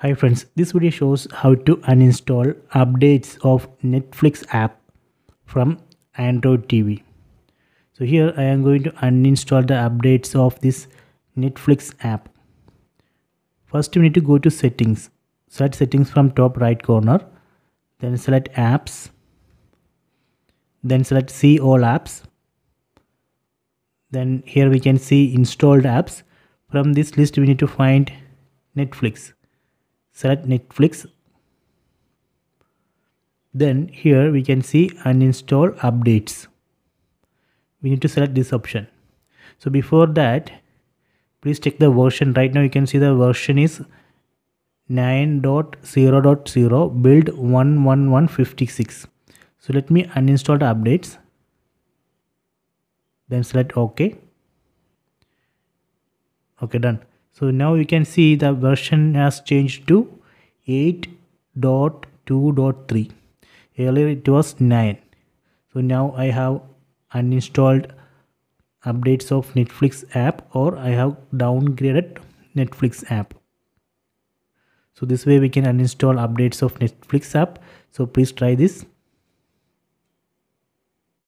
Hi friends, this video shows how to uninstall updates of Netflix app from Android TV. So here I am going to uninstall the updates of this Netflix app. First we need to go to settings. Select settings from top right corner. Then select apps. Then select see all apps. Then here we can see installed apps. From this list we need to find Netflix select Netflix. Then here we can see uninstall updates. We need to select this option. So before that please check the version. Right now you can see the version is 9.0.0 build 11156 so let me uninstall the updates. Then select ok. Okay done so now you can see the version has changed to 8.2.3 earlier it was 9 so now i have uninstalled updates of netflix app or i have downgraded netflix app. So this way we can uninstall updates of netflix app. So please try this